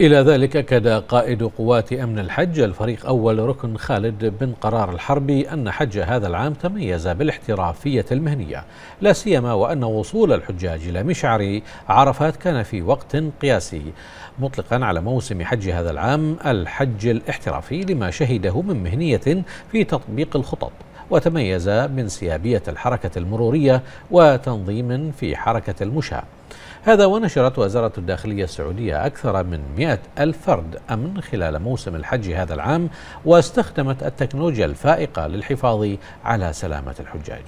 إلى ذلك أكد قائد قوات أمن الحج الفريق أول ركن خالد بن قرار الحربي أن حج هذا العام تميز بالاحترافية المهنية لا سيما وأن وصول الحجاج إلى مشعر عرفات كان في وقت قياسي مطلقا على موسم حج هذا العام الحج الاحترافي لما شهده من مهنية في تطبيق الخطط. وتميز بانسيابية الحركة المرورية وتنظيم في حركة المشاة. هذا ونشرت وزارة الداخلية السعودية أكثر من 100 ألف فرد أمن خلال موسم الحج هذا العام واستخدمت التكنولوجيا الفائقة للحفاظ على سلامة الحجاج.